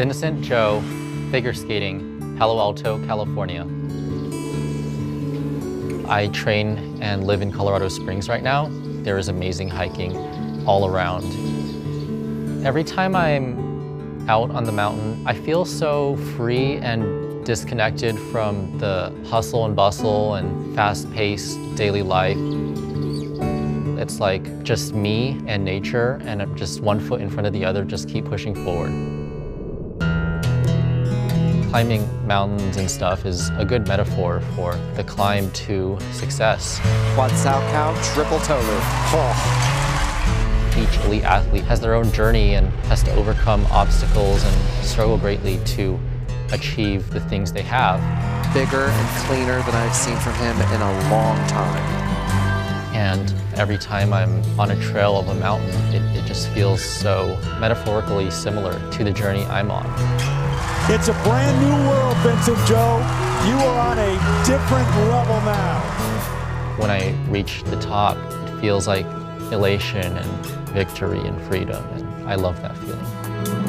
Vincent Zhou, figure skating, Palo Alto, California. I train and live in Colorado Springs right now. There is amazing hiking all around. Every time I'm out on the mountain, I feel so free and disconnected from the hustle and bustle and fast-paced daily life. It's like just me and nature and just one foot in front of the other, just keep pushing forward. Climbing mountains and stuff is a good metaphor for the climb to success. Quad Salchow, triple toe loop. Oh. Each elite athlete has their own journey and has to overcome obstacles and struggle greatly to achieve the things they have. Bigger and cleaner than I've seen from him in a long time. And every time I'm on a trail of a mountain, it, it just feels so metaphorically similar to the journey I'm on. It's a brand new world, Vincent Zhou. You are on a different level now. When I reach the top, it feels like elation and victory and freedom, and I love that feeling.